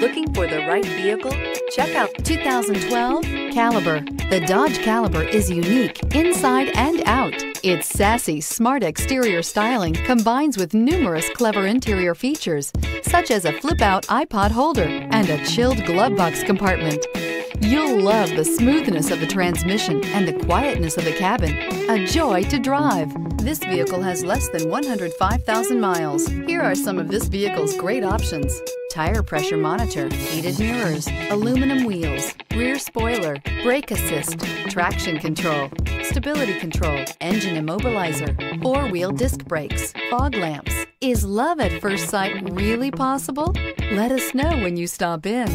Looking for the right vehicle? Check out 2012 Caliber. The Dodge Caliber is unique inside and out. Its sassy, smart exterior styling combines with numerous clever interior features, such as a flip-out iPod holder and a chilled glove box compartment. You'll love the smoothness of the transmission and the quietness of the cabin. A joy to drive. This vehicle has less than 105,000 miles. Here are some of this vehicle's great options. Tire pressure monitor, heated mirrors, aluminum wheels, rear spoiler, brake assist, traction control, stability control, engine immobilizer, four-wheel disc brakes, fog lamps. Is love at first sight really possible? Let us know when you stop in.